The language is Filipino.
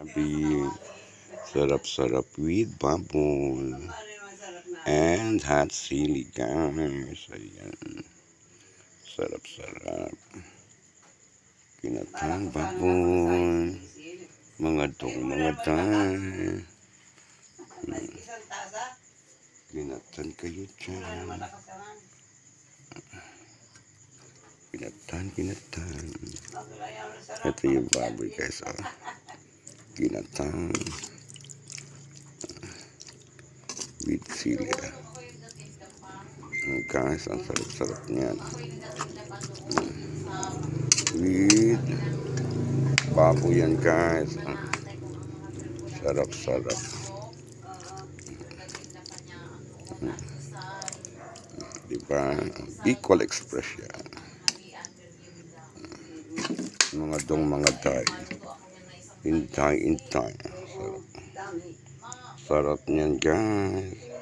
Sabi, sarap-sarap with baboy. And hot sili, guys. Ayan. Sarap-sarap. Kinatang baboy. Mga dong, mga day. Kinatan kayo dyan. Kinatan, kinatan. Ito yung baboy, guys. Oh. Kinatang. With sili. Oh, guys, ang sarap-sarap niyan. With baboy yan, guys. Sarap-sarap. Diba? Equal Express yan. Mga dong mga tay. Intay, intay. Sarap. Sarap niyan, guys.